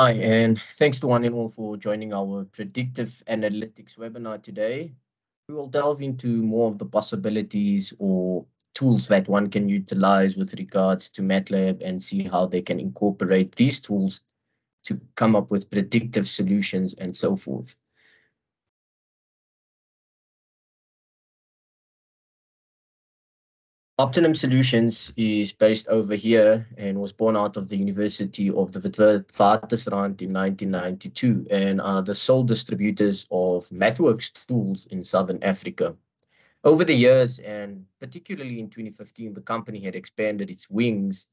Hi, and thanks to one and all for joining our predictive analytics webinar today. We will delve into more of the possibilities or tools that one can utilize with regards to MATLAB and see how they can incorporate these tools to come up with predictive solutions and so forth. Opti-Num Solutions is based over here and was born out of the University of the Witwatersrand in 1992 and are the sole distributors of MathWorks tools in Southern Africa. Over the years, and particularly in 2015, the company had expanded its wings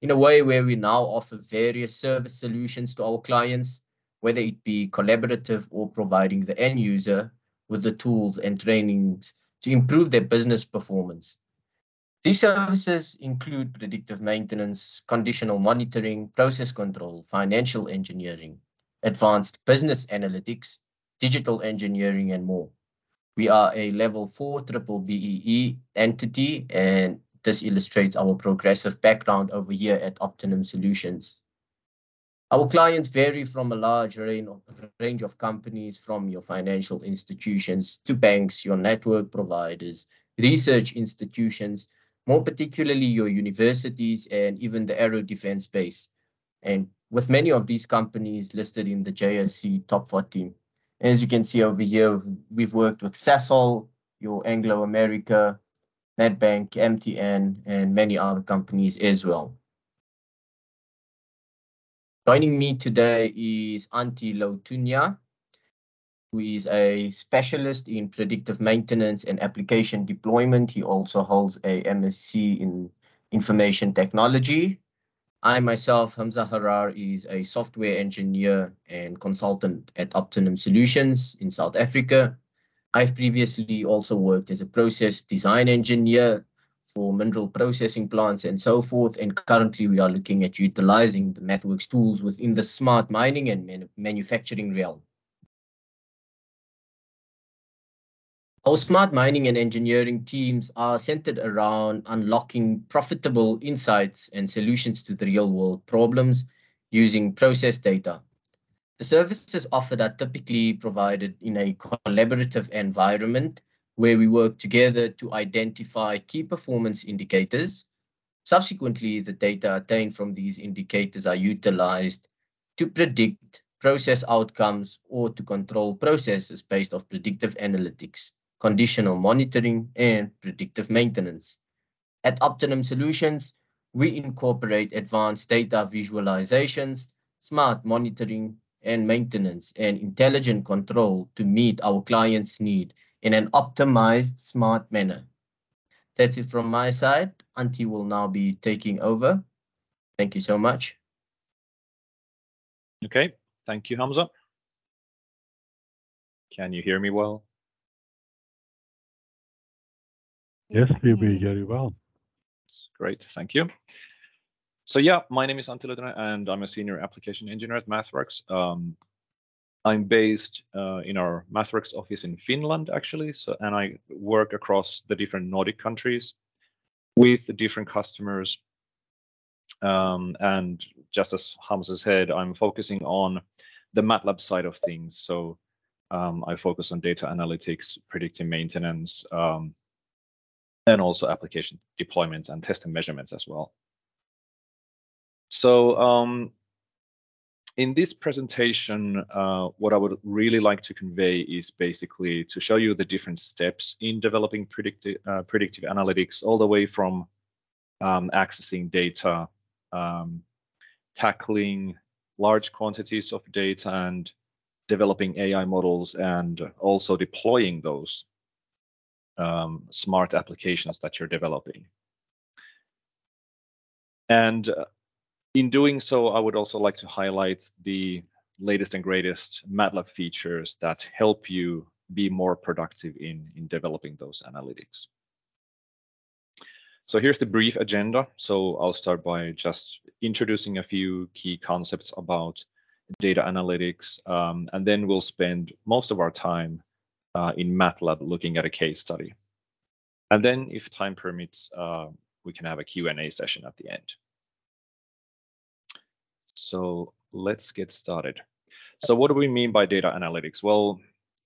in a way where we now offer various service solutions to our clients, whether it be collaborative or providing the end user with the tools and trainings to improve their business performance. These services include predictive maintenance, conditional monitoring, process control, financial engineering, advanced business analytics, digital engineering, and more. We are a level 4 triple BEE entity, and this illustrates our progressive background over here at Opti-Num Solutions. Our clients vary from a large range of companies, from your financial institutions to banks, your network providers, research institutions, more particularly your universities and even the aero defense base. And with many of these companies listed in the JSE top 40. As you can see over here, we've worked with Sasol, your Anglo America, Nedbank, MTN, and many other companies as well. Joining me today is Antti Löytynoja who is a specialist in predictive maintenance and application deployment. He also holds a MSc in information technology. I myself, Hamza Harar, is a software engineer and consultant at Opti-Num Solutions in South Africa. I've previously also worked as a process design engineer for mineral processing plants and so forth. And currently we are looking at utilizing the MathWorks tools within the smart mining and man manufacturing realm. Our smart mining and engineering teams are centered around unlocking profitable insights and solutions to the real world problems using process data. The services offered are typically provided in a collaborative environment where we work together to identify key performance indicators. Subsequently, the data attained from these indicators are utilized to predict process outcomes or to control processes based off predictive analytics conditional monitoring, and predictive maintenance. At Opti-Num Solutions, we incorporate advanced data visualizations, smart monitoring and maintenance, and intelligent control to meet our clients' need in an optimized, smart manner. That's it from my side. Antti will now be taking over. Thank you so much. Okay, thank you, Hamza. Can you hear me well? Yes, we will hear you well. Great, thank you. So yeah, my name is Antti Löytynoja and I'm a senior application engineer at MathWorks. Um, I'm based uh, in our MathWorks office in Finland, actually. So, and I work across the different Nordic countries with the different customers. Um, and just as Hamza said, I'm focusing on the MATLAB side of things. So um, I focus on data analytics, predictive maintenance, um, and also application deployments and testing measurements as well. So um, in this presentation, uh, what I would really like to convey is basically to show you the different steps in developing predictive, uh, predictive analytics, all the way from um, accessing data, um, tackling large quantities of data and developing AI models and also deploying those um, smart applications that you're developing. And uh, in doing so, I would also like to highlight the latest and greatest MATLAB features that help you be more productive in, in developing those analytics. So here's the brief agenda. So I'll start by just introducing a few key concepts about data analytics, um, and then we'll spend most of our time uh, in MATLAB looking at a case study. And then if time permits, uh, we can have a Q&A session at the end. So let's get started. So what do we mean by data analytics? Well,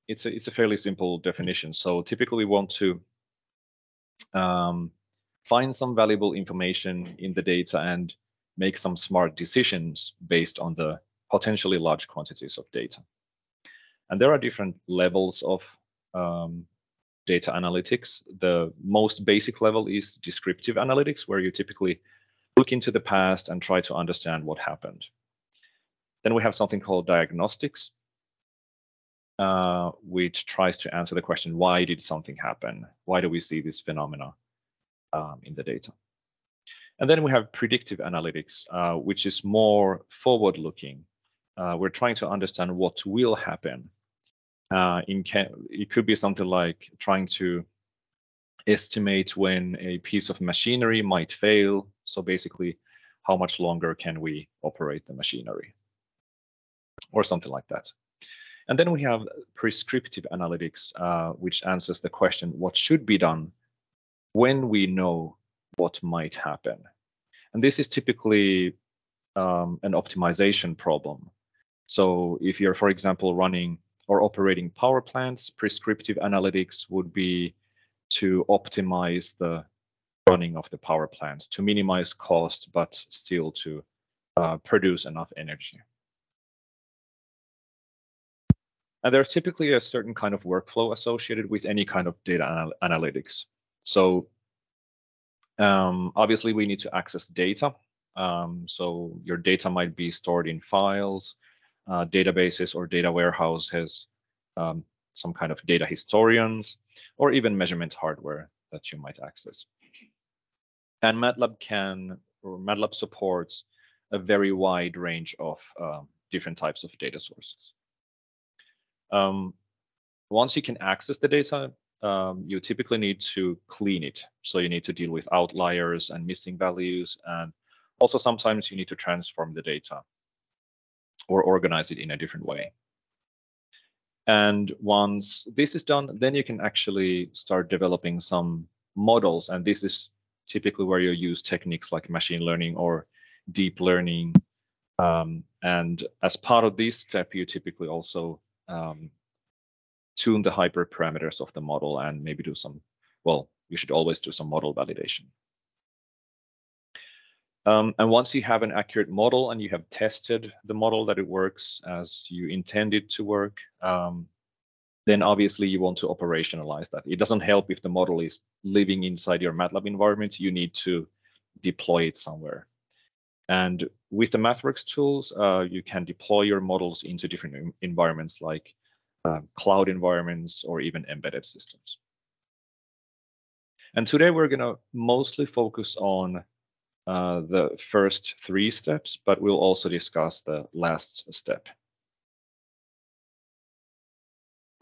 it's a, it's a fairly simple definition. So typically we want to um, find some valuable information in the data and make some smart decisions based on the potentially large quantities of data. And there are different levels of um, data analytics. The most basic level is descriptive analytics, where you typically look into the past and try to understand what happened. Then we have something called diagnostics, uh, which tries to answer the question, why did something happen? Why do we see this phenomena um, in the data? And then we have predictive analytics, uh, which is more forward-looking. Uh, we're trying to understand what will happen. Uh, in it could be something like trying to estimate when a piece of machinery might fail. So basically, how much longer can we operate the machinery? Or something like that. And then we have prescriptive analytics, uh, which answers the question, what should be done when we know what might happen. And this is typically um, an optimization problem. So if you're, for example, running or operating power plants, prescriptive analytics would be to optimize the running of the power plants to minimize cost, but still to uh, produce enough energy. And there's typically a certain kind of workflow associated with any kind of data anal analytics. So um, obviously we need to access data. Um, so your data might be stored in files, uh, databases or data warehouse has um, some kind of data historians or even measurement hardware that you might access. And MATLAB can, or MATLAB supports a very wide range of uh, different types of data sources. Um, once you can access the data, um, you typically need to clean it. So you need to deal with outliers and missing values. And also sometimes you need to transform the data or organize it in a different way. And once this is done, then you can actually start developing some models. And this is typically where you use techniques like machine learning or deep learning. Um, and as part of this step, you typically also um, tune the hyperparameters of the model and maybe do some, well, you should always do some model validation. Um, and once you have an accurate model and you have tested the model that it works as you intended to work, um, then obviously you want to operationalize that. It doesn't help if the model is living inside your MATLAB environment. You need to deploy it somewhere. And with the MathWorks tools, uh, you can deploy your models into different environments like uh, cloud environments or even embedded systems. And today we're going to mostly focus on uh, the first three steps, but we'll also discuss the last step.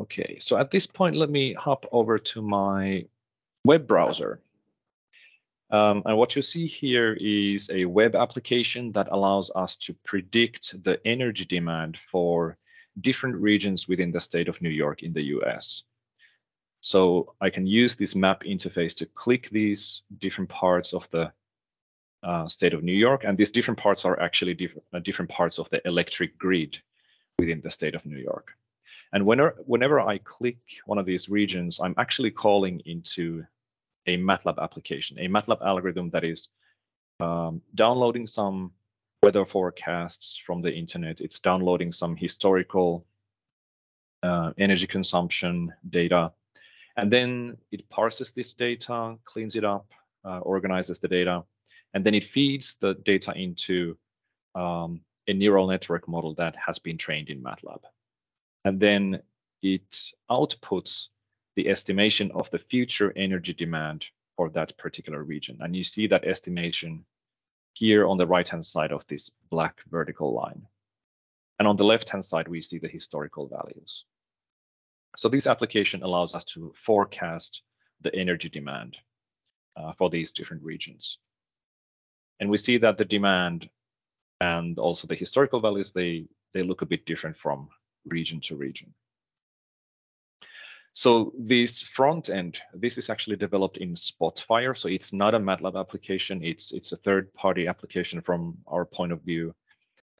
Okay, so at this point, let me hop over to my web browser. Um, and what you see here is a web application that allows us to predict the energy demand for different regions within the state of New York in the US. So I can use this map interface to click these different parts of the uh, state of New York. And these different parts are actually diff uh, different parts of the electric grid within the state of New York. And whenever, whenever I click one of these regions, I'm actually calling into a MATLAB application, a MATLAB algorithm that is um, downloading some weather forecasts from the internet. It's downloading some historical uh, energy consumption data. And then it parses this data, cleans it up, uh, organizes the data, and then it feeds the data into um, a neural network model that has been trained in MATLAB. And then it outputs the estimation of the future energy demand for that particular region. And you see that estimation here on the right-hand side of this black vertical line. And on the left-hand side, we see the historical values. So this application allows us to forecast the energy demand uh, for these different regions. And we see that the demand and also the historical values, they, they look a bit different from region to region. So this front end, this is actually developed in Spotfire. So it's not a MATLAB application. It's it's a third party application from our point of view.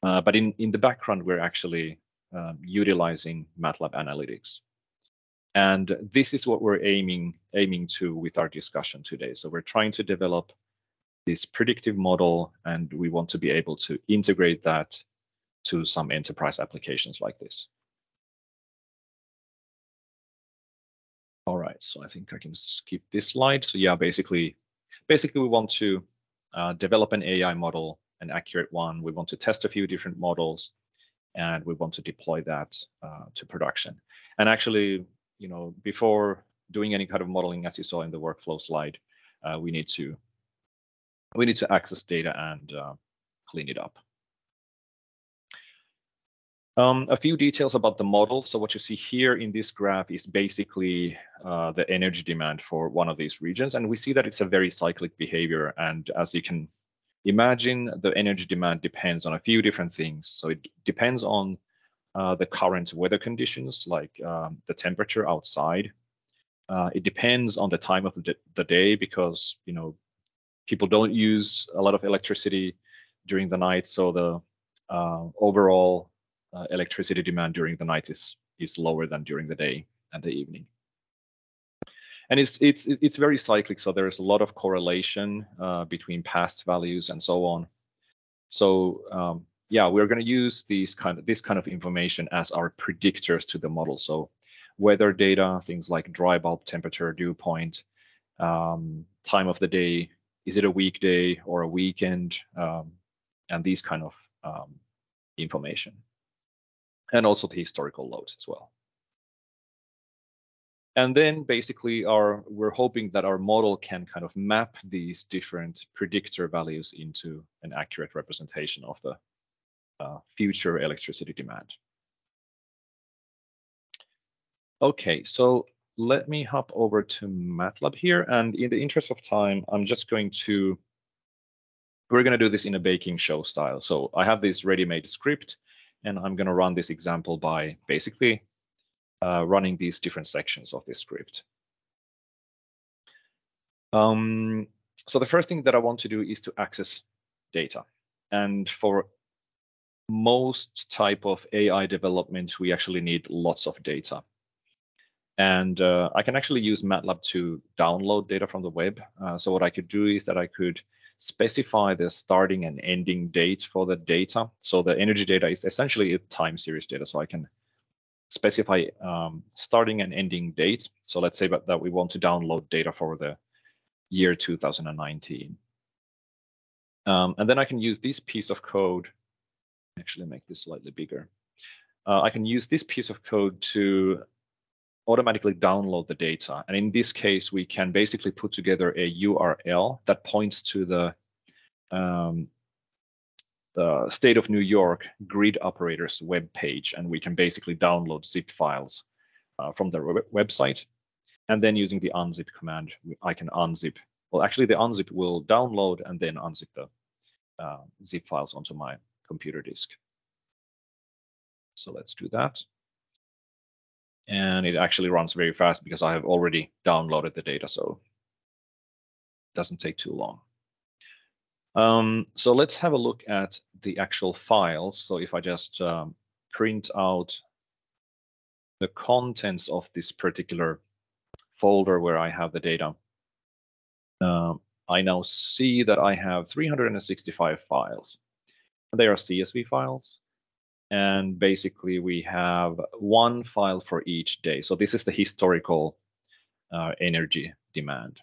Uh, but in, in the background, we're actually um, utilizing MATLAB Analytics. And this is what we're aiming aiming to with our discussion today. So we're trying to develop this predictive model, and we want to be able to integrate that to some enterprise applications like this. All right, so I think I can skip this slide. So yeah, basically, basically we want to uh, develop an AI model, an accurate one. We want to test a few different models, and we want to deploy that uh, to production. And actually, you know, before doing any kind of modeling, as you saw in the workflow slide, uh, we need to we need to access data and uh, clean it up. Um, a few details about the model. So what you see here in this graph is basically uh, the energy demand for one of these regions. And we see that it's a very cyclic behavior. And as you can imagine, the energy demand depends on a few different things. So it depends on uh, the current weather conditions, like um, the temperature outside. Uh, it depends on the time of the, the day because you know people don't use a lot of electricity during the night, so the uh, overall uh, electricity demand during the night is is lower than during the day and the evening. And it's it's it's very cyclic, so there's a lot of correlation uh, between past values and so on. So um, yeah, we're going to use these kind of this kind of information as our predictors to the model. So weather data, things like dry bulb temperature, dew point, um, time of the day, is it a weekday or a weekend, um, and these kind of um, information, and also the historical loads as well. And then basically our we're hoping that our model can kind of map these different predictor values into an accurate representation of the uh, future electricity demand. Okay, so let me hop over to MATLAB here. And in the interest of time, I'm just going to, we're going to do this in a baking show style. So I have this ready-made script, and I'm going to run this example by basically uh, running these different sections of this script. Um, so the first thing that I want to do is to access data. And for most type of AI development, we actually need lots of data. And uh, I can actually use MATLAB to download data from the web. Uh, so what I could do is that I could specify the starting and ending date for the data. So the energy data is essentially a time series data. So I can specify um, starting and ending date. So let's say that we want to download data for the year 2019. Um, and then I can use this piece of code actually make this slightly bigger. Uh, I can use this piece of code to automatically download the data. And in this case, we can basically put together a URL that points to the, um, the state of New York grid operators web page, and we can basically download zip files uh, from the website. And then using the unzip command, I can unzip. Well, actually, the unzip will download and then unzip the uh, zip files onto my computer disk. So let's do that. And it actually runs very fast because I have already downloaded the data, so it doesn't take too long. Um, so let's have a look at the actual files. So if I just um, print out the contents of this particular folder where I have the data, uh, I now see that I have 365 files. They are CSV files. And basically we have one file for each day. So this is the historical uh, energy demand.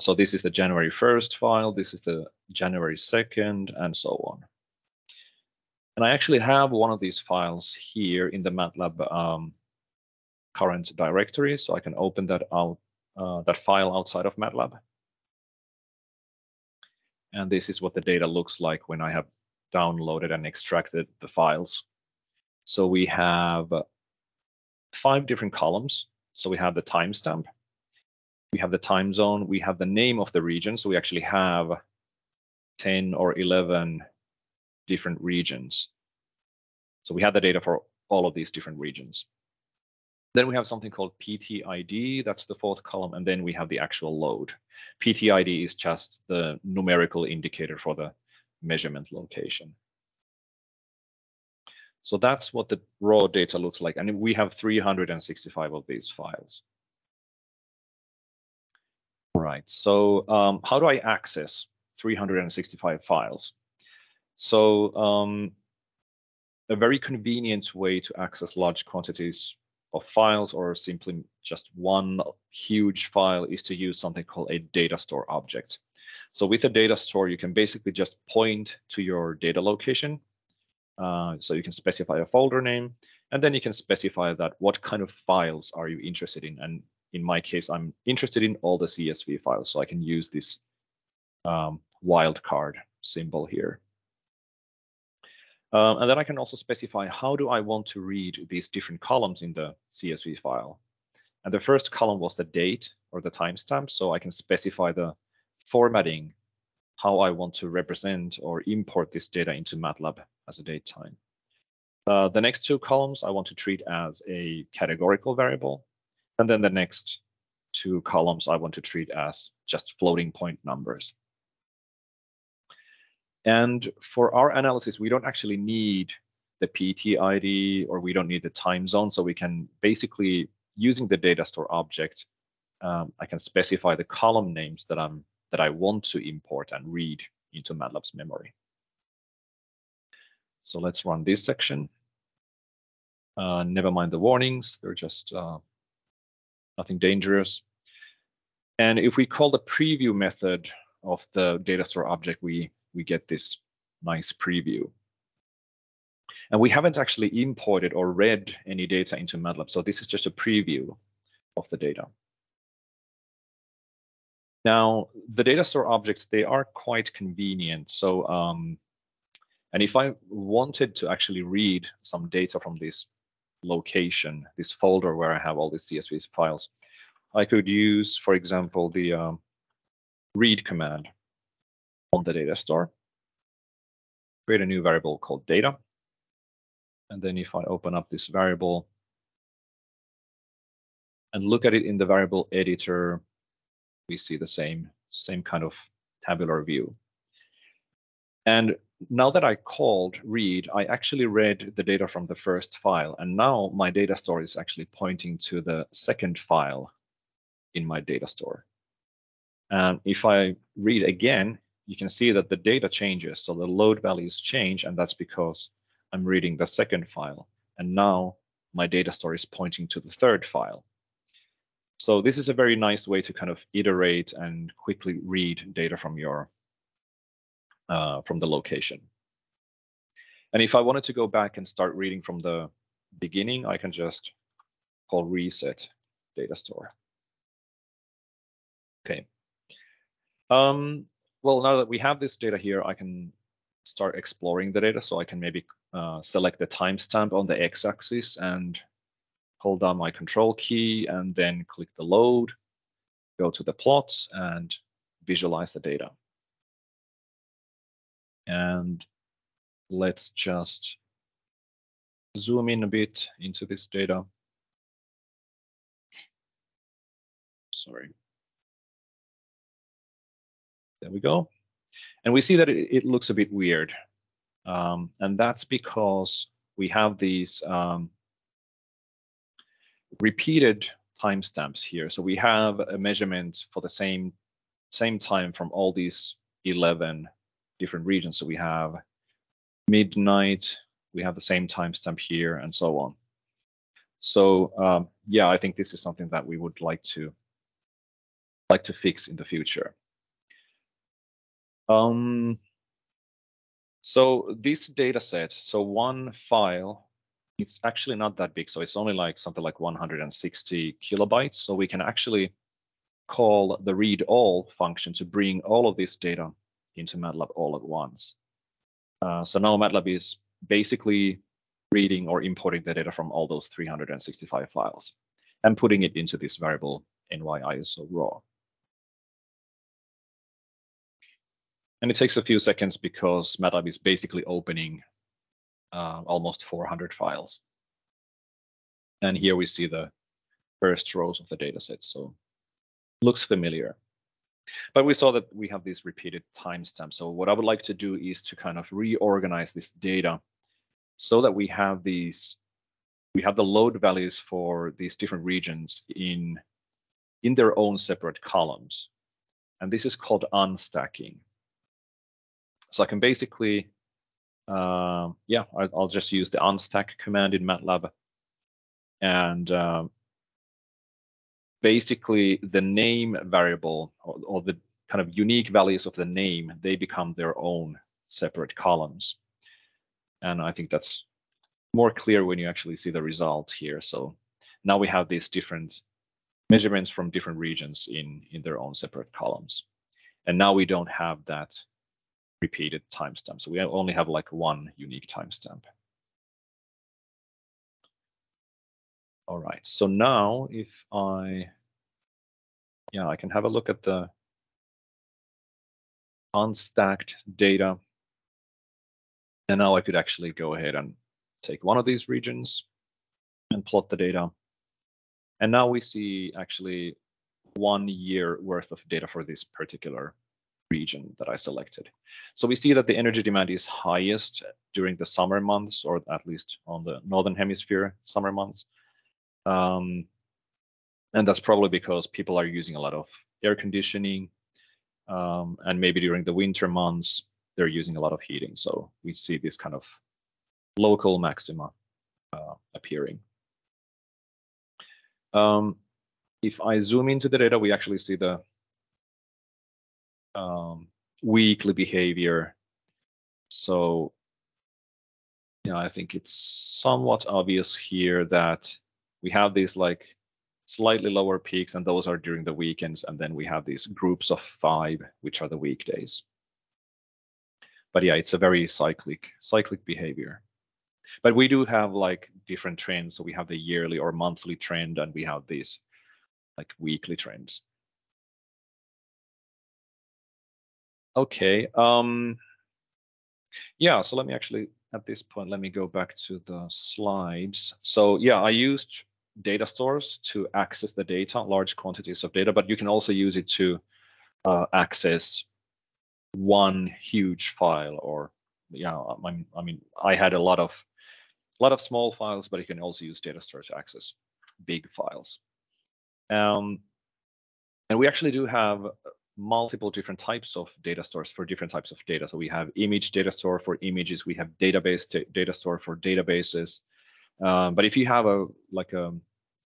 So this is the January 1st file, this is the January 2nd, and so on. And I actually have one of these files here in the MATLAB um, current directory, so I can open that out, uh, that file outside of MATLAB. And this is what the data looks like when I have downloaded and extracted the files. So we have five different columns. So we have the timestamp, we have the time zone, we have the name of the region. So we actually have 10 or 11 different regions. So we have the data for all of these different regions. Then we have something called PTID, that's the fourth column, and then we have the actual load. PTID is just the numerical indicator for the measurement location. So that's what the raw data looks like. And we have 365 of these files. Right, so um, how do I access 365 files? So um, a very convenient way to access large quantities of files or simply just one huge file is to use something called a data store object. So with a data store, you can basically just point to your data location. Uh, so you can specify a folder name, and then you can specify that what kind of files are you interested in. And in my case, I'm interested in all the CSV files, so I can use this um, wildcard symbol here. Um, and then I can also specify how do I want to read these different columns in the CSV file. And the first column was the date or the timestamp. So I can specify the formatting, how I want to represent or import this data into MATLAB as a date time. Uh, the next two columns I want to treat as a categorical variable. And then the next two columns I want to treat as just floating point numbers. And for our analysis, we don't actually need the PT ID or we don't need the time zone. So we can basically, using the data store object, um, I can specify the column names that I'm that I want to import and read into MATLAB's memory. So let's run this section. Uh, never mind the warnings, they're just uh, nothing dangerous. And if we call the preview method of the data store object, we we get this nice preview. And we haven't actually imported or read any data into MATLAB, so this is just a preview of the data. Now, the data store objects, they are quite convenient. So, um, and if I wanted to actually read some data from this location, this folder where I have all these CSV files, I could use, for example, the um, read command on the data store, create a new variable called data. And then if I open up this variable and look at it in the variable editor, we see the same, same kind of tabular view. And now that I called read, I actually read the data from the first file. And now my data store is actually pointing to the second file in my data store. And if I read again, you can see that the data changes. So the load values change, and that's because I'm reading the second file. And now my data store is pointing to the third file. So this is a very nice way to kind of iterate and quickly read data from your uh, from the location. And if I wanted to go back and start reading from the beginning, I can just call reset data store. Okay. Um, well, now that we have this data here, I can start exploring the data. So I can maybe uh, select the timestamp on the x-axis and hold down my control key and then click the load, go to the plots and visualize the data. And let's just zoom in a bit into this data. Sorry. There we go. And we see that it, it looks a bit weird. Um, and that's because we have these um, repeated timestamps here. So we have a measurement for the same same time from all these 11 different regions. So we have midnight, we have the same timestamp here and so on. So um, yeah, I think this is something that we would like to like to fix in the future. Um, so this data set, so one file, it's actually not that big. So it's only like something like 160 kilobytes. So we can actually call the read all function to bring all of this data into MATLAB all at once. Uh, so now MATLAB is basically reading or importing the data from all those 365 files and putting it into this variable nyiso raw. And it takes a few seconds because MATLAB is basically opening uh, almost 400 files. And here we see the first rows of the dataset. So looks familiar. But we saw that we have these repeated timestamps. So what I would like to do is to kind of reorganize this data so that we have these, we have the load values for these different regions in, in their own separate columns. And this is called unstacking. So I can basically, uh, yeah, I, will just use the unstack command in MATLAB. And uh, basically the name variable or, or the kind of unique values of the name, they become their own separate columns. And I think that's more clear when you actually see the result here. So now we have these different measurements from different regions in, in their own separate columns. And now we don't have that repeated timestamp. So we only have like one unique timestamp. All right, so now if I, yeah, I can have a look at the unstacked data. And now I could actually go ahead and take one of these regions and plot the data. And now we see actually one year worth of data for this particular region that I selected. So we see that the energy demand is highest during the summer months, or at least on the Northern Hemisphere summer months. Um, and that's probably because people are using a lot of air conditioning, um, and maybe during the winter months, they're using a lot of heating. So we see this kind of local maxima uh, appearing. Um, if I zoom into the data, we actually see the um, weekly behavior. So yeah, I think it's somewhat obvious here that we have these like slightly lower peaks, and those are during the weekends. And then we have these groups of five, which are the weekdays. But yeah, it's a very cyclic, cyclic behavior. But we do have like different trends. So we have the yearly or monthly trend, and we have these like weekly trends. Okay. Um, yeah, so let me actually, at this point, let me go back to the slides. So yeah, I used data stores to access the data, large quantities of data, but you can also use it to uh, access one huge file or yeah, I mean, I had a lot of a lot of small files, but you can also use data stores to access big files. Um, and we actually do have multiple different types of data stores for different types of data. So we have image data store for images, we have database data store for databases, um, but if you have a like a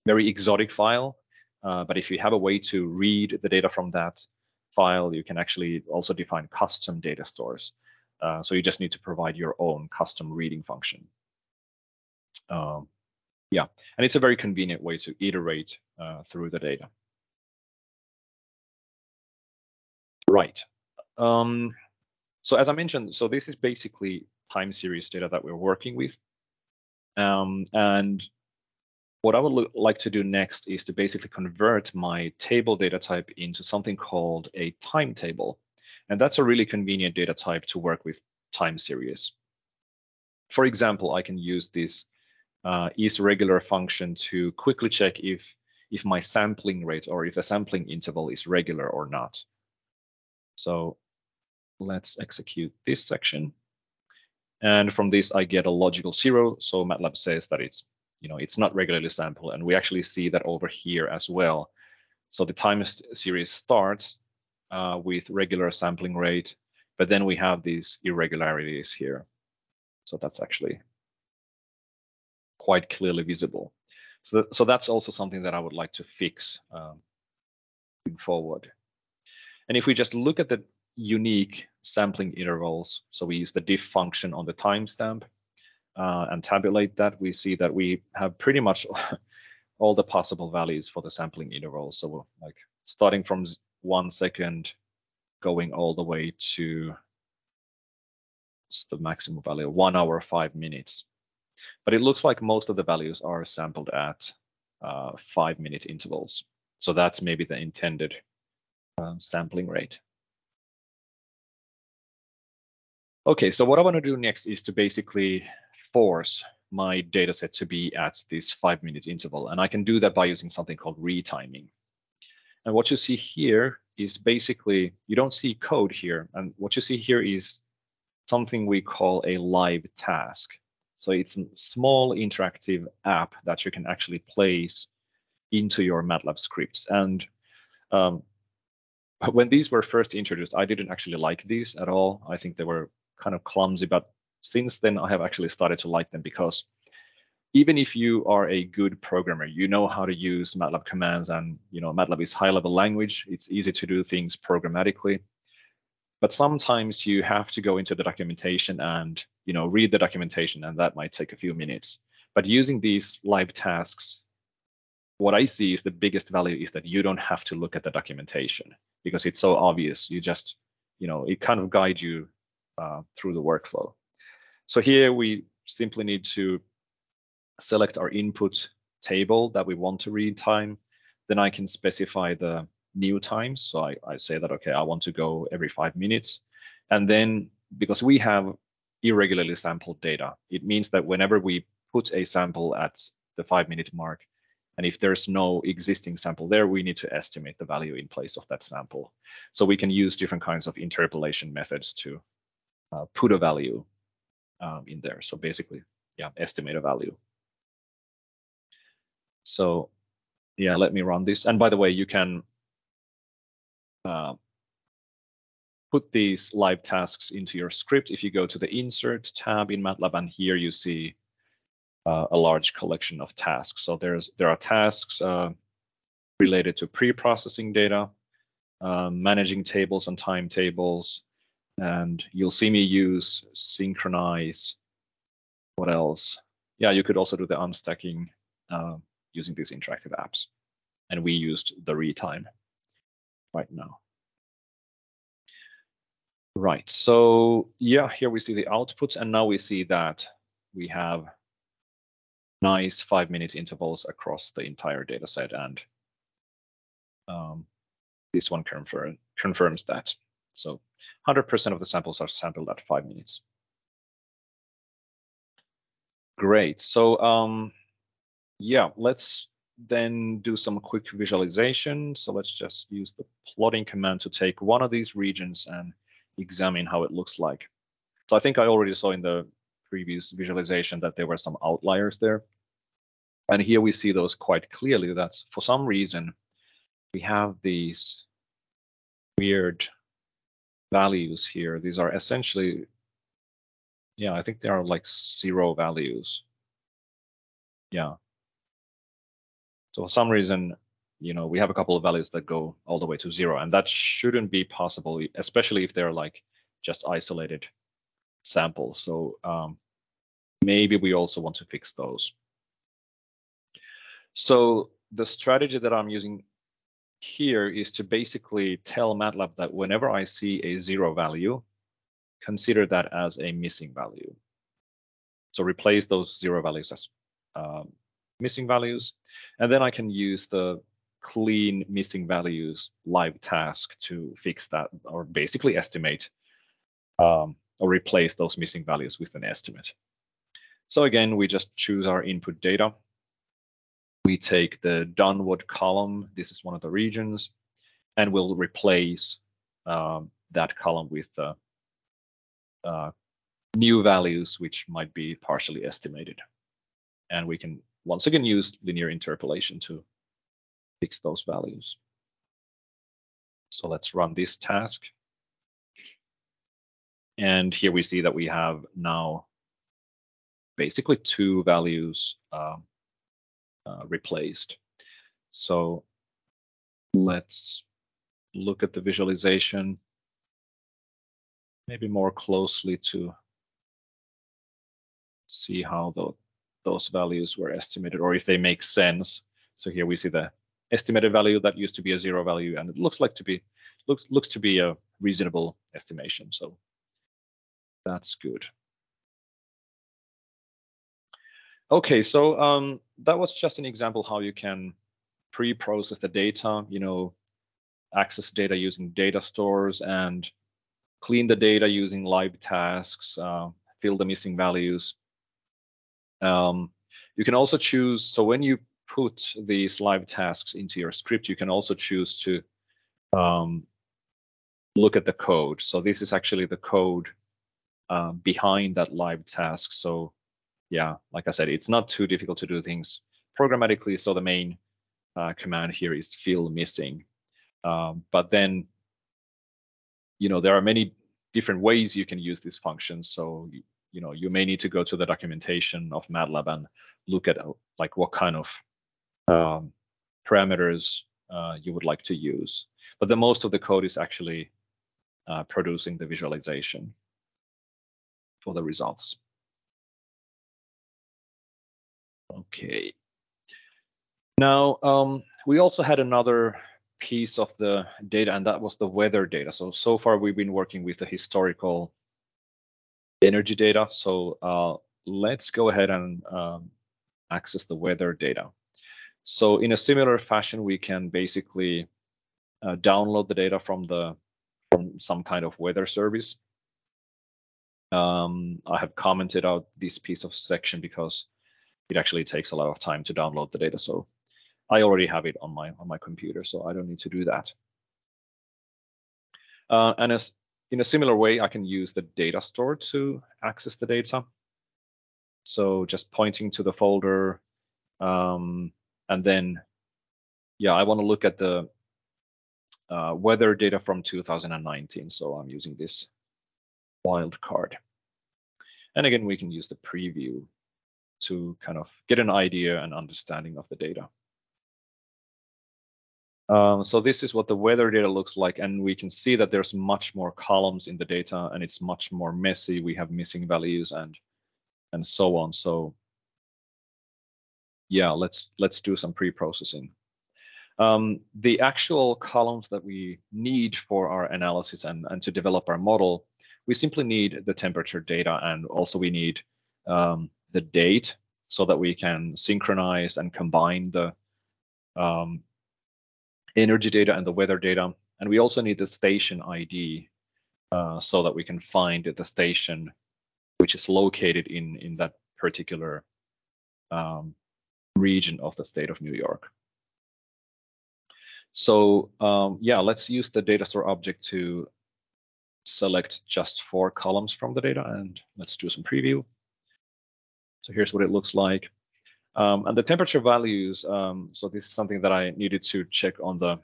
very exotic file, uh, but if you have a way to read the data from that file, you can actually also define custom data stores. Uh, so you just need to provide your own custom reading function. Um, yeah, and it's a very convenient way to iterate uh, through the data. Right. Um, so as I mentioned, so this is basically time series data that we're working with. Um, and what I would like to do next is to basically convert my table data type into something called a timetable. And that's a really convenient data type to work with time series. For example, I can use this uh, isRegular function to quickly check if, if my sampling rate or if the sampling interval is regular or not. So let's execute this section. And from this, I get a logical zero. So MATLAB says that it's, you know, it's not regularly sampled. And we actually see that over here as well. So the time series starts uh, with regular sampling rate, but then we have these irregularities here. So that's actually quite clearly visible. So, so that's also something that I would like to fix um, moving forward. And if we just look at the unique sampling intervals. So we use the diff function on the timestamp uh, and tabulate that. We see that we have pretty much all the possible values for the sampling intervals. So like starting from one second, going all the way to the maximum value, one hour, five minutes. But it looks like most of the values are sampled at uh, five minute intervals. So that's maybe the intended uh, sampling rate. Okay, so what I want to do next is to basically force my data set to be at this five minute interval. And I can do that by using something called retiming. And what you see here is basically, you don't see code here. And what you see here is something we call a live task. So it's a small interactive app that you can actually place into your MATLAB scripts. And um, when these were first introduced, I didn't actually like these at all. I think they were kind of clumsy, but since then I have actually started to like them because even if you are a good programmer, you know how to use MATLAB commands and you know MATLAB is high level language. It's easy to do things programmatically. But sometimes you have to go into the documentation and you know read the documentation and that might take a few minutes. But using these live tasks, what I see is the biggest value is that you don't have to look at the documentation because it's so obvious. You just, you know, it kind of guides you uh, through the workflow. So here we simply need to select our input table that we want to read time. Then I can specify the new times. So I, I say that, okay, I want to go every five minutes. And then because we have irregularly sampled data, it means that whenever we put a sample at the five minute mark, and if there's no existing sample there, we need to estimate the value in place of that sample. So we can use different kinds of interpolation methods to uh, put a value um, in there. So basically, yeah, estimate a value. So yeah, let me run this. And by the way, you can uh, put these live tasks into your script if you go to the insert tab in MATLAB and here you see uh, a large collection of tasks. So there's there are tasks uh, related to pre-processing data, um, managing tables and timetables, and you'll see me use synchronize. What else? Yeah, you could also do the unstacking uh, using these interactive apps. And we used the retime right now. Right, so yeah, here we see the outputs, and now we see that we have nice five minute intervals across the entire data set, and um, this one confirm, confirms that. So 100% of the samples are sampled at five minutes. Great, so um, yeah, let's then do some quick visualization. So let's just use the plotting command to take one of these regions and examine how it looks like. So I think I already saw in the previous visualization that there were some outliers there. And here we see those quite clearly. That's for some reason, we have these weird values here. These are essentially, yeah, I think they are like zero values. Yeah, so for some reason, you know, we have a couple of values that go all the way to zero, and that shouldn't be possible, especially if they're like just isolated samples. So um, maybe we also want to fix those. So the strategy that I'm using here is to basically tell MATLAB that whenever I see a zero value, consider that as a missing value. So replace those zero values as um, missing values. And then I can use the clean missing values live task to fix that or basically estimate um, or replace those missing values with an estimate. So again, we just choose our input data. We take the Dunwoodie column. This is one of the regions, and we'll replace um, that column with the uh, new values, which might be partially estimated. And we can once again use linear interpolation to fix those values. So let's run this task. And here we see that we have now basically two values uh, uh, replaced. So let's look at the visualization maybe more closely to see how the, those values were estimated or if they make sense. So here we see the estimated value that used to be a zero value and it looks like to be looks looks to be a reasonable estimation. So that's good. Okay, so um, that was just an example how you can pre-process the data, you know, access data using data stores and clean the data using live tasks, uh, fill the missing values. Um, you can also choose, so when you put these live tasks into your script, you can also choose to um, look at the code. So this is actually the code uh, behind that live task. So yeah, like I said, it's not too difficult to do things programmatically. So the main uh, command here is fill missing. Um, but then, you know, there are many different ways you can use these functions. So, you, you know, you may need to go to the documentation of MATLAB and look at uh, like what kind of um, parameters uh, you would like to use. But the most of the code is actually uh, producing the visualization for the results. Okay. Now, um, we also had another piece of the data, and that was the weather data. So, so far we've been working with the historical energy data. So uh, let's go ahead and um, access the weather data. So in a similar fashion, we can basically uh, download the data from the from some kind of weather service. Um, I have commented out this piece of section because it actually takes a lot of time to download the data. So I already have it on my on my computer, so I don't need to do that. Uh, and as in a similar way, I can use the data store to access the data. So just pointing to the folder, um, and then, yeah, I want to look at the uh, weather data from 2019. So I'm using this wildcard. And again, we can use the preview to kind of get an idea and understanding of the data. Um, so this is what the weather data looks like, and we can see that there's much more columns in the data, and it's much more messy. We have missing values and and so on. So yeah, let's let's do some pre-processing. Um, the actual columns that we need for our analysis and, and to develop our model, we simply need the temperature data and also we need um, the date so that we can synchronize and combine the um, energy data and the weather data. And we also need the station ID uh, so that we can find the station which is located in, in that particular um, region of the state of New York. So um, yeah, let's use the data store object to select just four columns from the data and let's do some preview. So here's what it looks like. Um, and the temperature values, um, so this is something that I needed to check on the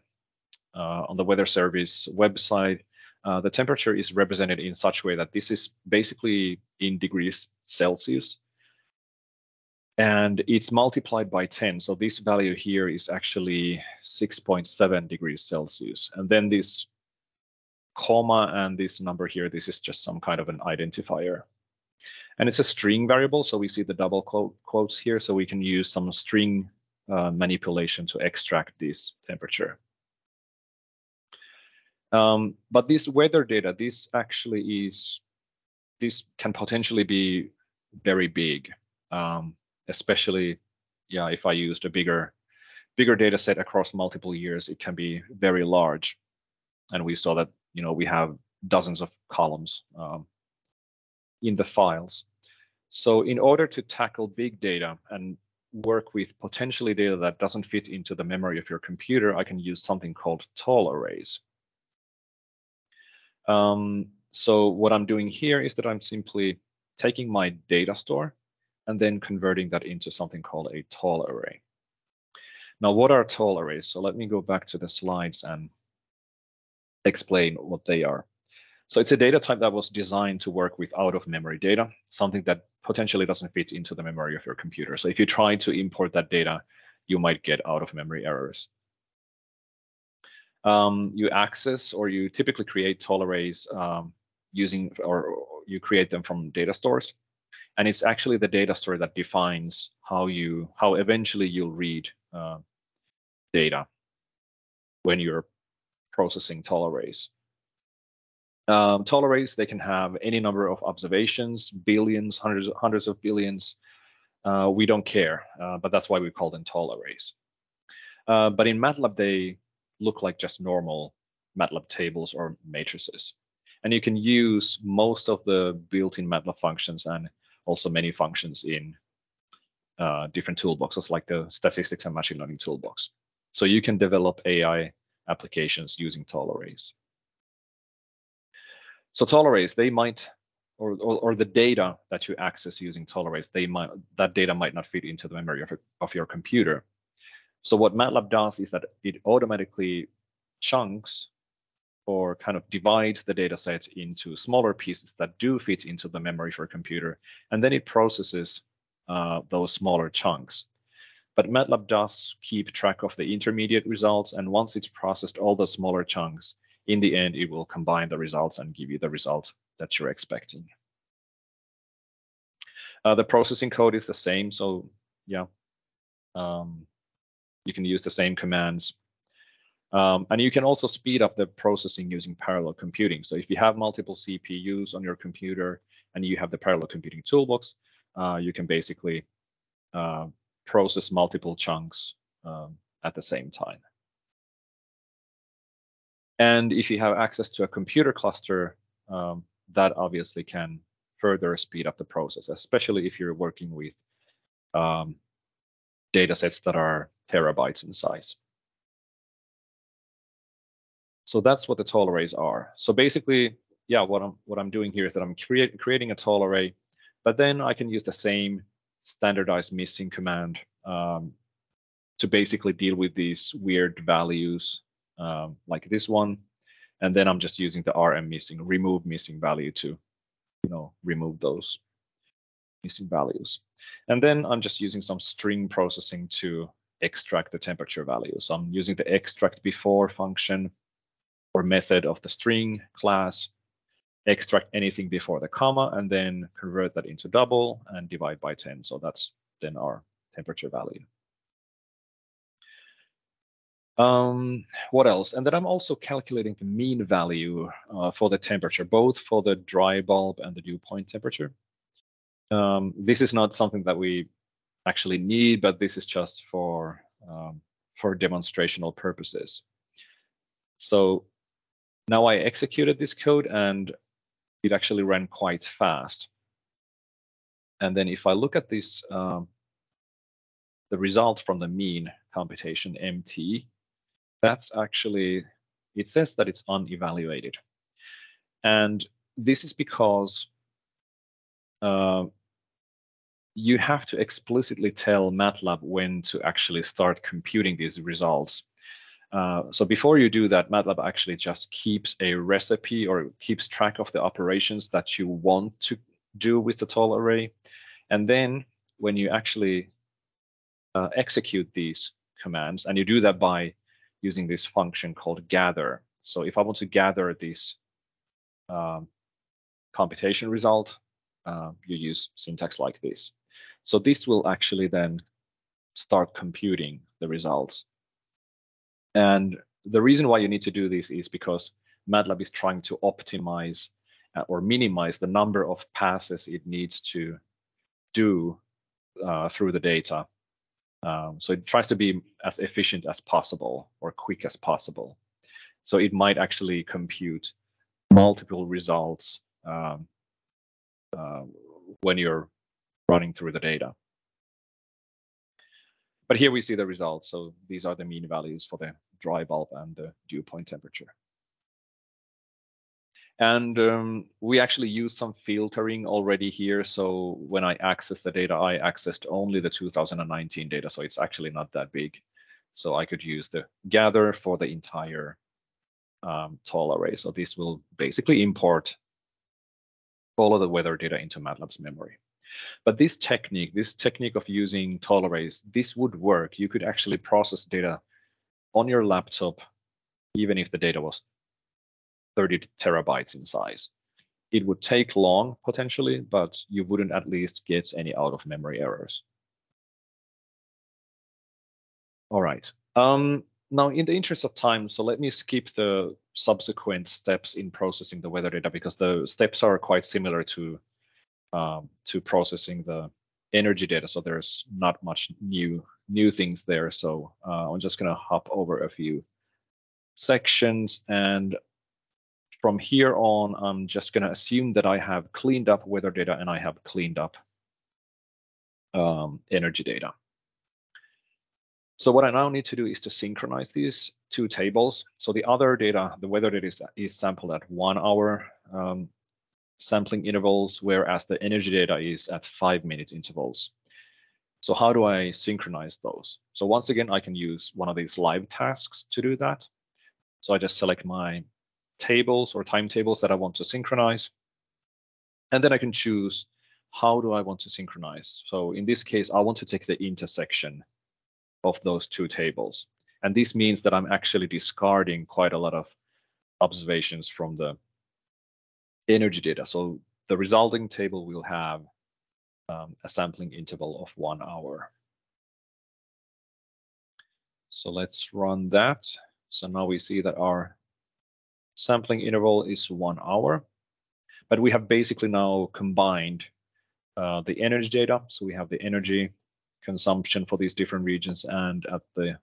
uh, on the weather service website. Uh, the temperature is represented in such a way that this is basically in degrees Celsius and it's multiplied by 10. So this value here is actually 6.7 degrees Celsius. And then this comma and this number here, this is just some kind of an identifier. And it's a string variable, so we see the double quote, quotes here, so we can use some string uh, manipulation to extract this temperature. Um, but this weather data, this actually is, this can potentially be very big. Um, especially yeah if i used a bigger bigger data set across multiple years it can be very large and we saw that you know we have dozens of columns um, in the files so in order to tackle big data and work with potentially data that doesn't fit into the memory of your computer i can use something called tall arrays um, so what i'm doing here is that i'm simply taking my data store and then converting that into something called a tall array. Now, what are tall arrays? So let me go back to the slides and explain what they are. So it's a data type that was designed to work with out-of-memory data, something that potentially doesn't fit into the memory of your computer. So if you try to import that data, you might get out-of-memory errors. Um, you access or you typically create tall arrays um, using or you create them from data stores and it's actually the data store that defines how you how eventually you'll read uh, data when you're processing tall arrays. Um, arrays they can have any number of observations, billions, hundreds, hundreds of billions. Uh, we don't care, uh, but that's why we call them tall arrays. Uh, but in MATLAB, they look like just normal MATLAB tables or matrices. And you can use most of the built-in MATLAB functions and also many functions in uh, different toolboxes like the statistics and machine learning toolbox. So you can develop AI applications using tall arrays. So arrays, they might or, or, or the data that you access using tall they might that data might not fit into the memory of, of your computer. So what MATLAB does is that it automatically chunks or kind of divides the data set into smaller pieces that do fit into the memory for a computer, and then it processes uh, those smaller chunks. But MATLAB does keep track of the intermediate results, and once it's processed all the smaller chunks, in the end, it will combine the results and give you the result that you're expecting. Uh, the processing code is the same, so yeah, um, you can use the same commands. Um, and you can also speed up the processing using parallel computing. So if you have multiple CPUs on your computer and you have the parallel computing toolbox, uh, you can basically uh, process multiple chunks um, at the same time. And if you have access to a computer cluster, um, that obviously can further speed up the process, especially if you're working with um, data sets that are terabytes in size. So that's what the tall arrays are. So basically, yeah, what I'm what I'm doing here is that I'm create, creating a tall array, but then I can use the same standardized missing command um, to basically deal with these weird values um, like this one. And then I'm just using the rm missing, remove missing value to, you know, remove those missing values. And then I'm just using some string processing to extract the temperature value. So I'm using the extract before function or method of the string class, extract anything before the comma, and then convert that into double and divide by 10. So that's then our temperature value. Um, what else? And then I'm also calculating the mean value uh, for the temperature, both for the dry bulb and the dew point temperature. Um, this is not something that we actually need, but this is just for um, for demonstrational purposes. So now I executed this code and it actually ran quite fast. And then if I look at this, um, the result from the mean computation MT, that's actually, it says that it's unevaluated. And this is because uh, you have to explicitly tell MATLAB when to actually start computing these results. Uh, so before you do that, MATLAB actually just keeps a recipe or keeps track of the operations that you want to do with the tall array. And then when you actually uh, execute these commands, and you do that by using this function called gather. So if I want to gather this um, computation result, uh, you use syntax like this. So this will actually then start computing the results. And the reason why you need to do this is because MATLAB is trying to optimize uh, or minimize the number of passes it needs to do uh, through the data um, so it tries to be as efficient as possible or quick as possible. So it might actually compute multiple results um, uh, when you're running through the data. But here we see the results. So these are the mean values for the dry bulb and the dew point temperature. And um, we actually use some filtering already here. So when I access the data, I accessed only the 2019 data. So it's actually not that big. So I could use the gather for the entire um, tall array. So this will basically import all of the weather data into MATLAB's memory. But this technique, this technique of using tall arrays, this would work. You could actually process data on your laptop, even if the data was 30 terabytes in size. It would take long potentially, but you wouldn't at least get any out of memory errors. All right. Um, now, in the interest of time, so let me skip the subsequent steps in processing the weather data because the steps are quite similar to um, to processing the energy data. So there's not much new new things there. So uh, I'm just going to hop over a few sections and from here on, I'm just going to assume that I have cleaned up weather data and I have cleaned up um, energy data. So what I now need to do is to synchronize these two tables. So the other data, the weather data is, is sampled at one hour. Um, sampling intervals, whereas the energy data is at five minute intervals. So how do I synchronize those? So once again, I can use one of these live tasks to do that. So I just select my tables or timetables that I want to synchronize. And then I can choose how do I want to synchronize. So in this case, I want to take the intersection of those two tables. And this means that I'm actually discarding quite a lot of observations from the energy data. So the resulting table will have um, a sampling interval of one hour. So let's run that. So now we see that our sampling interval is one hour, but we have basically now combined uh, the energy data. So we have the energy consumption for these different regions, and at the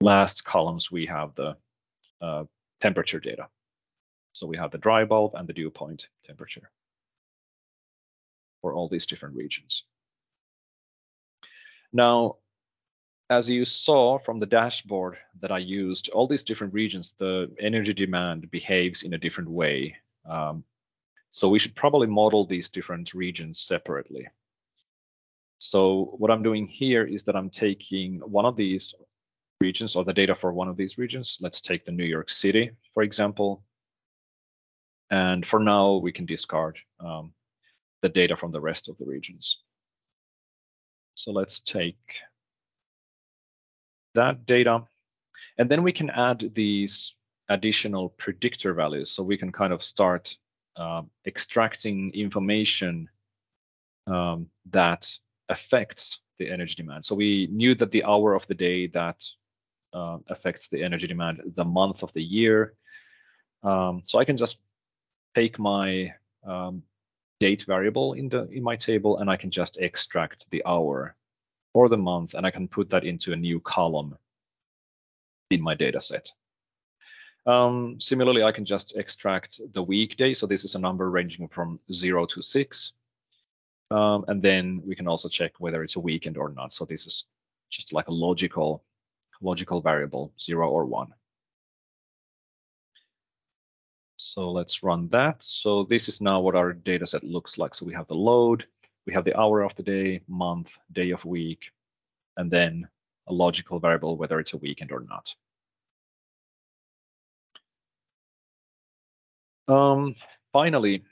last columns, we have the uh, temperature data. So we have the dry bulb and the dew point temperature for all these different regions. Now, as you saw from the dashboard that I used, all these different regions, the energy demand behaves in a different way. Um, so we should probably model these different regions separately. So what I'm doing here is that I'm taking one of these regions or the data for one of these regions. Let's take the New York City, for example. And for now, we can discard um, the data from the rest of the regions. So let's take that data, and then we can add these additional predictor values. So we can kind of start uh, extracting information um, that affects the energy demand. So we knew that the hour of the day that uh, affects the energy demand, the month of the year. Um, so I can just take my um, date variable in the in my table and I can just extract the hour or the month and I can put that into a new column in my data set. Um, similarly, I can just extract the weekday. So this is a number ranging from zero to six. Um, and then we can also check whether it's a weekend or not. So this is just like a logical, logical variable, zero or one. So let's run that. So this is now what our data set looks like. So we have the load, we have the hour of the day, month, day of week, and then a logical variable, whether it's a weekend or not. Um, finally,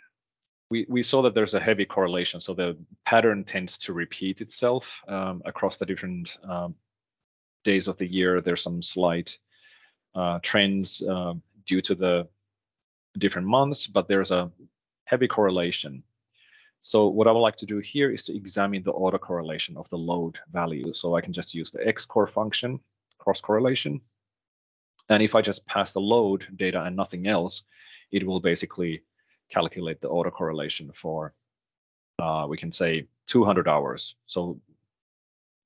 we, we saw that there's a heavy correlation. So the pattern tends to repeat itself um, across the different um, days of the year. There's some slight uh, trends uh, due to the different months, but there's a heavy correlation. So what I would like to do here is to examine the autocorrelation of the load value. So I can just use the xcorr function, cross correlation. And if I just pass the load data and nothing else, it will basically calculate the autocorrelation for, uh, we can say 200 hours. So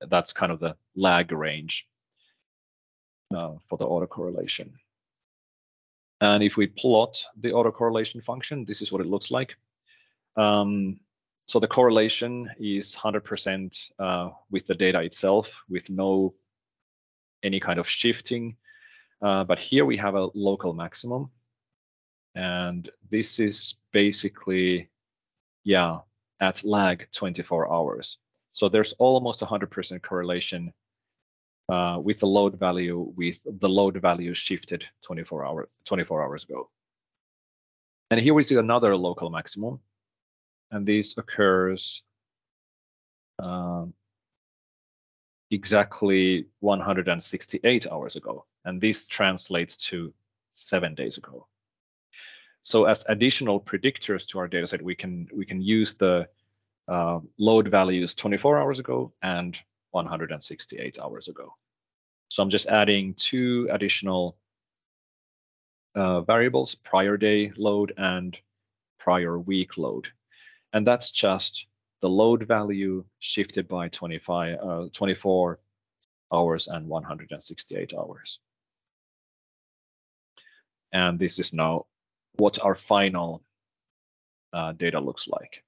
that's kind of the lag range uh, for the autocorrelation. And if we plot the autocorrelation function, this is what it looks like. Um, so the correlation is 100% uh, with the data itself with no any kind of shifting. Uh, but here we have a local maximum. And this is basically, yeah, at lag 24 hours. So there's almost 100% correlation uh, with the load value with the load value shifted 24 hour 24 hours ago. And here we see another local maximum, and this occurs um, exactly 168 hours ago, and this translates to seven days ago. So as additional predictors to our dataset, we can we can use the uh, load values 24 hours ago and 168 hours ago. So I'm just adding two additional uh, variables, prior day load and prior week load. And that's just the load value shifted by 25, uh, 24 hours and 168 hours. And this is now what our final uh, data looks like.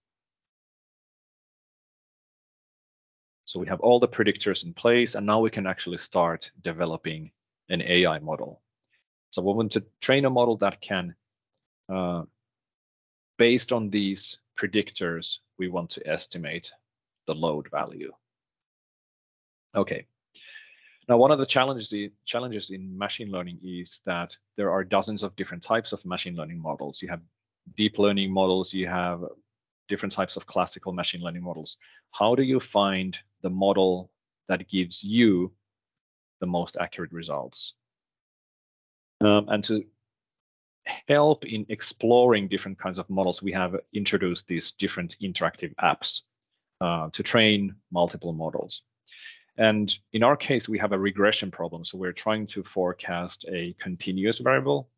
So we have all the predictors in place, and now we can actually start developing an AI model. So we want to train a model that can uh, based on these predictors, we want to estimate the load value. Okay. Now, one of the challenges, the challenges in machine learning is that there are dozens of different types of machine learning models. You have deep learning models, you have different types of classical machine learning models. How do you find the model that gives you the most accurate results? Um, and to help in exploring different kinds of models, we have introduced these different interactive apps uh, to train multiple models. And in our case, we have a regression problem. So we're trying to forecast a continuous variable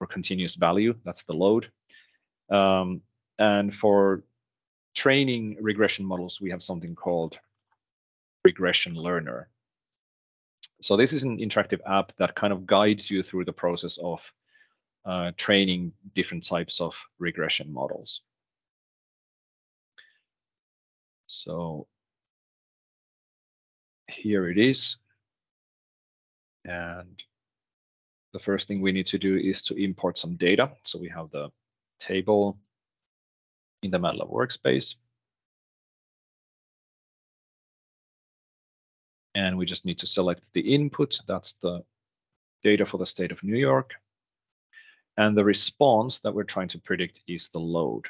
or continuous value. That's the load. Um, and for training regression models, we have something called regression learner. So this is an interactive app that kind of guides you through the process of uh, training different types of regression models. So here it is. And the first thing we need to do is to import some data. So we have the table in the MATLAB workspace. And we just need to select the input. That's the data for the state of New York. And the response that we're trying to predict is the load.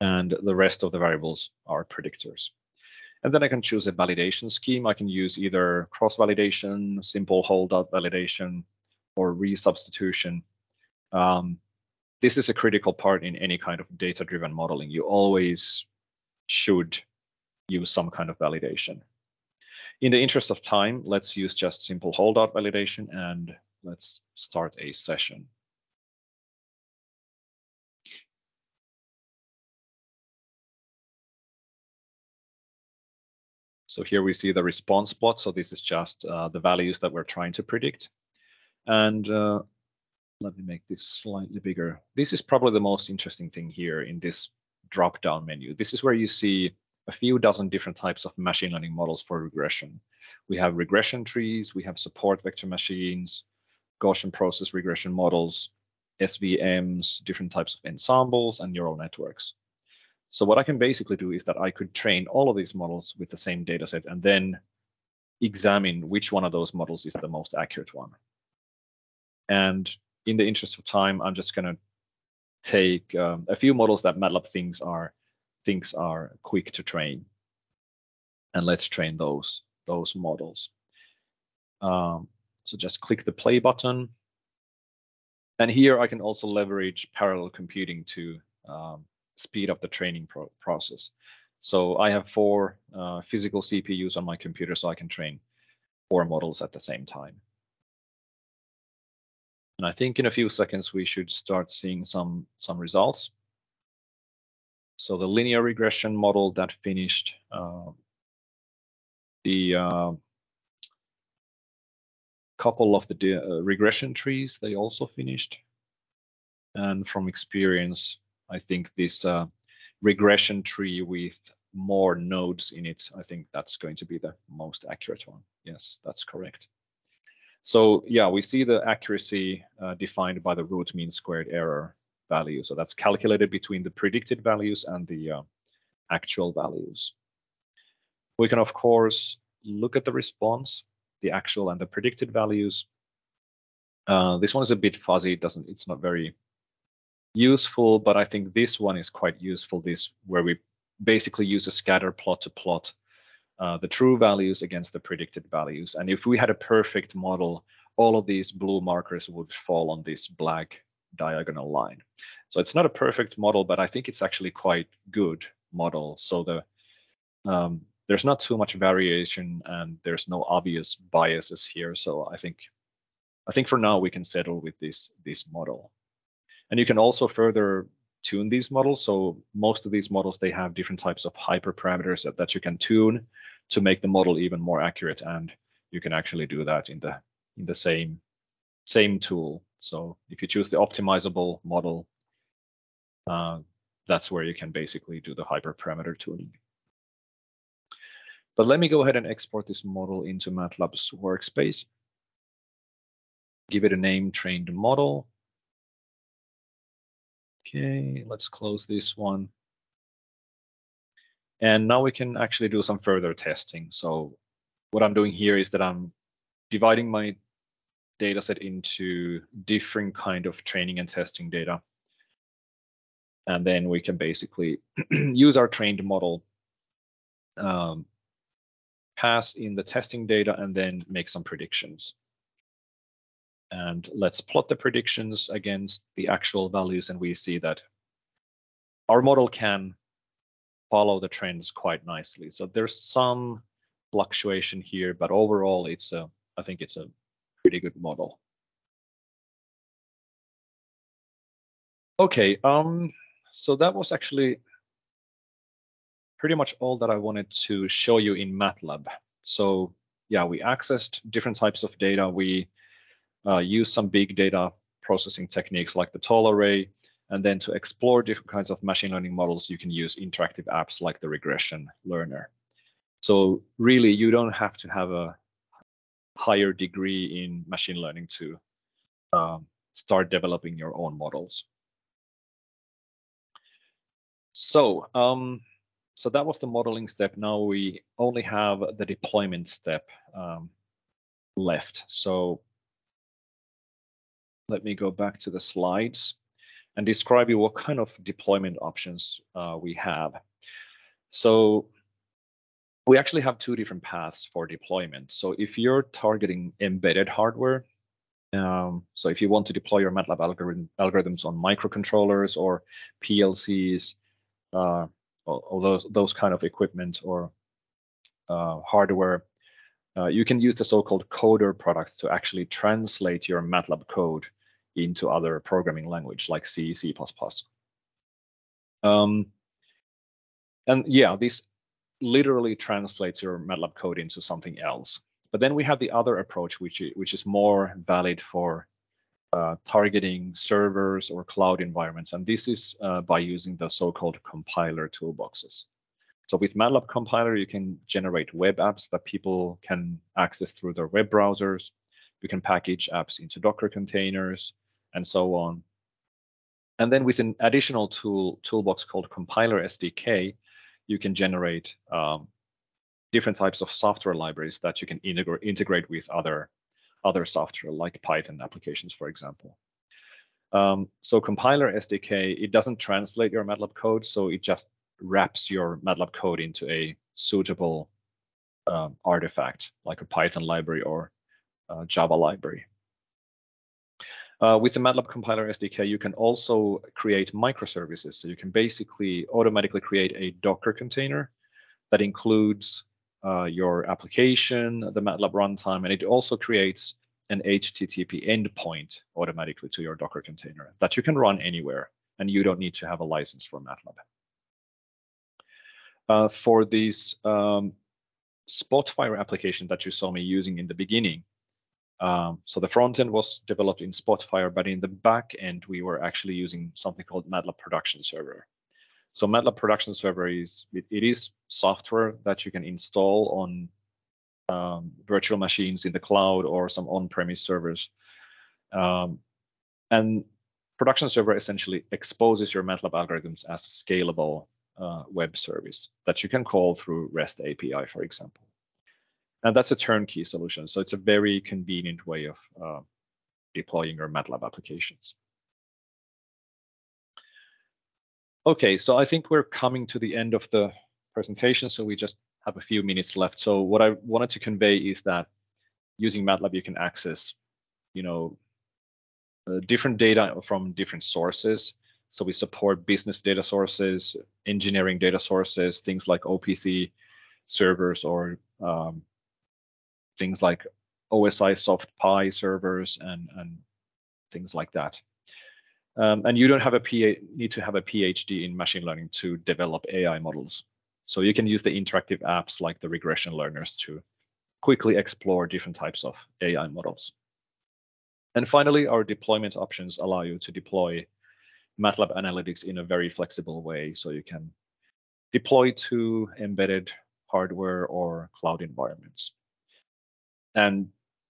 And the rest of the variables are predictors. And then I can choose a validation scheme. I can use either cross-validation, simple holdout validation, or resubstitution. Um, this is a critical part in any kind of data-driven modeling. You always should use some kind of validation. In the interest of time, let's use just simple holdout validation and let's start a session. So here we see the response plot. So this is just uh, the values that we're trying to predict. And uh, let me make this slightly bigger. This is probably the most interesting thing here in this drop-down menu. This is where you see a few dozen different types of machine learning models for regression. We have regression trees, we have support vector machines, Gaussian process regression models, SVMs, different types of ensembles, and neural networks. So what I can basically do is that I could train all of these models with the same data set and then examine which one of those models is the most accurate one. And in the interest of time, I'm just going to take um, a few models that MATLAB thinks are thinks are quick to train, and let's train those those models. Um, so just click the play button, and here I can also leverage parallel computing to um, speed up the training pro process. So I have four uh, physical CPUs on my computer, so I can train four models at the same time. And I think in a few seconds, we should start seeing some, some results. So the linear regression model that finished uh, the uh, couple of the uh, regression trees, they also finished. And from experience, I think this uh, regression tree with more nodes in it, I think that's going to be the most accurate one. Yes, that's correct. So yeah, we see the accuracy uh, defined by the root mean squared error value. So that's calculated between the predicted values and the uh, actual values. We can, of course, look at the response, the actual and the predicted values. Uh, this one is a bit fuzzy. It doesn't. It's not very useful, but I think this one is quite useful. This where we basically use a scatter plot to plot uh, the true values against the predicted values. And if we had a perfect model, all of these blue markers would fall on this black diagonal line. So it's not a perfect model, but I think it's actually quite good model. So the um, there's not too much variation and there's no obvious biases here. So I think I think for now we can settle with this this model. And you can also further tune these models. So most of these models, they have different types of hyperparameters that, that you can tune to make the model even more accurate. And you can actually do that in the in the same same tool. So if you choose the optimizable model, uh, that's where you can basically do the hyperparameter tuning. But let me go ahead and export this model into MATLAB's workspace. Give it a name, trained model. Okay, let's close this one. And now we can actually do some further testing. So what I'm doing here is that I'm dividing my data set into different kind of training and testing data. And then we can basically use our trained model, um, pass in the testing data, and then make some predictions. And let's plot the predictions against the actual values, and we see that our model can follow the trends quite nicely. So there's some fluctuation here, but overall, it's a I think it's a pretty good model. Okay, um, so that was actually pretty much all that I wanted to show you in MATLAB. So yeah, we accessed different types of data. We uh, used some big data processing techniques like the tall array. And then to explore different kinds of machine learning models, you can use interactive apps like the regression learner. So really, you don't have to have a higher degree in machine learning to um, start developing your own models. So, um, so that was the modeling step. Now we only have the deployment step um, left. So let me go back to the slides and describe you what kind of deployment options uh, we have. So we actually have two different paths for deployment. So if you're targeting embedded hardware, um, so if you want to deploy your MATLAB algorithm, algorithms on microcontrollers or PLCs, uh, or, those those kind of equipment or uh, hardware, uh, you can use the so-called coder products to actually translate your MATLAB code into other programming language like C, C++. Um, and yeah, this literally translates your MATLAB code into something else. But then we have the other approach, which, which is more valid for uh, targeting servers or cloud environments. And this is uh, by using the so-called compiler toolboxes. So with MATLAB compiler, you can generate web apps that people can access through their web browsers. You can package apps into Docker containers and so on. And then with an additional tool toolbox called compiler SDK, you can generate um, different types of software libraries that you can integrate integrate with other other software like Python applications, for example. Um, so compiler SDK, it doesn't translate your MATLAB code, so it just wraps your MATLAB code into a suitable um, artifact like a Python library or Java library. Uh, with the MATLAB compiler SDK, you can also create microservices. So you can basically automatically create a Docker container that includes uh, your application, the MATLAB runtime, and it also creates an HTTP endpoint automatically to your Docker container that you can run anywhere, and you don't need to have a license for MATLAB. Uh, for this um, Spotfire application that you saw me using in the beginning, um, so the front end was developed in Spotfire, but in the back end, we were actually using something called MATLAB Production Server. So MATLAB Production Server is it, it is software that you can install on um, virtual machines in the cloud or some on-premise servers. Um, and Production Server essentially exposes your MATLAB algorithms as a scalable uh, web service that you can call through REST API, for example. And that's a turnkey solution. So it's a very convenient way of uh, deploying your MATLAB applications. Okay, so I think we're coming to the end of the presentation, so we just have a few minutes left. So what I wanted to convey is that using MATLAB, you can access, you know, uh, different data from different sources. So we support business data sources, engineering data sources, things like OPC servers or um, things like OSIsoft PI servers and, and things like that. Um, and you don't have a PA, need to have a PhD in machine learning to develop AI models. So you can use the interactive apps like the regression learners to quickly explore different types of AI models. And finally, our deployment options allow you to deploy MATLAB analytics in a very flexible way. So you can deploy to embedded hardware or cloud environments. And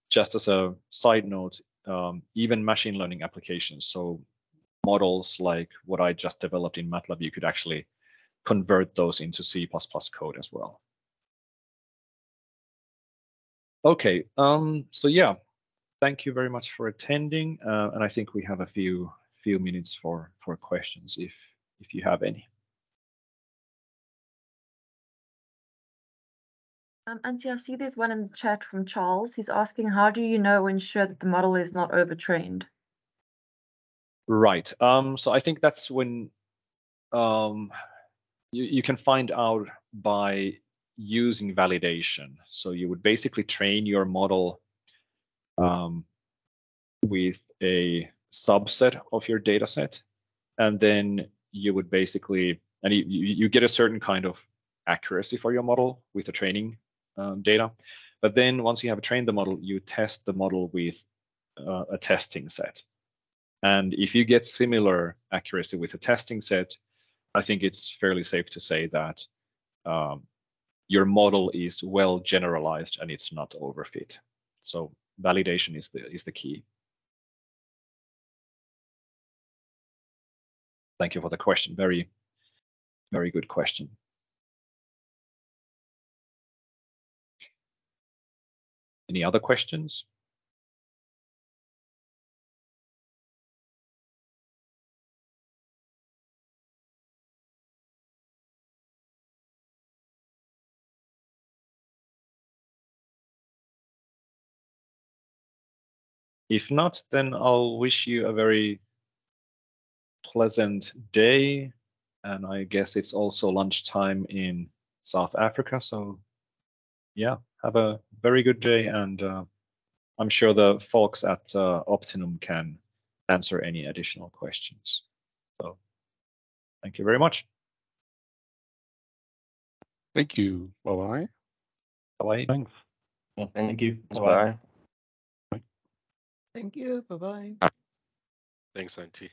just as a side note, um, even machine learning applications, so models like what I just developed in MATLAB, you could actually convert those into C++ code as well. Okay, um, so yeah, thank you very much for attending, uh, and I think we have a few few minutes for for questions if if you have any. Um, Antti, I see there's one in the chat from Charles. He's asking, how do you know ensure that the model is not overtrained? Right. Um, so I think that's when um, you, you can find out by using validation. So you would basically train your model um, with a subset of your data set, and then you would basically, and you, you get a certain kind of accuracy for your model with the training um, data. But then once you have trained the model, you test the model with uh, a testing set. And if you get similar accuracy with a testing set, I think it's fairly safe to say that um, your model is well generalized and it's not overfit. So validation is the is the key. Thank you for the question. Very, very good question. Any other questions? If not, then I'll wish you a very pleasant day. And I guess it's also lunchtime in South Africa. So yeah, have a very good day. And uh, I'm sure the folks at uh, Opti-Num can answer any additional questions. So thank you very much. Thank you. Bye-bye. Bye bye. Thanks. Thank you. Bye. Thank you. Bye bye. Thanks, Antti.